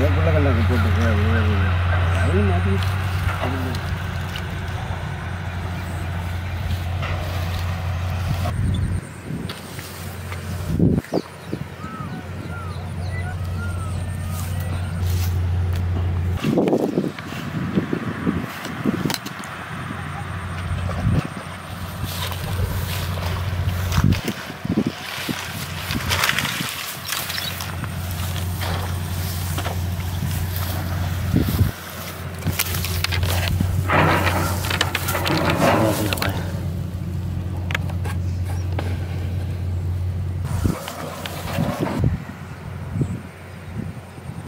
அதை பிள்ளை கண்டக்கு போட்டு அதையும் மாற்றி Thank you. 我也不知道。